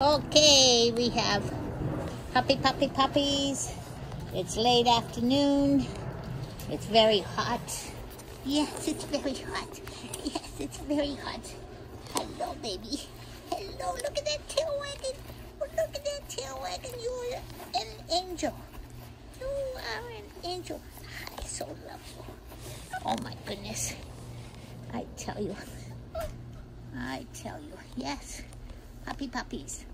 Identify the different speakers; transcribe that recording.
Speaker 1: Okay, we have puppy, puppy, puppies. It's late afternoon. It's very hot. Yes, it's very hot. Yes, it's very hot. Hello, baby. Hello, look at that tail wagging. Look at that tail wagging. You are an angel. You are an angel. I so love you. Oh my goodness. I tell you. I tell you. Yes. Puppy puppies.